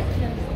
Yes.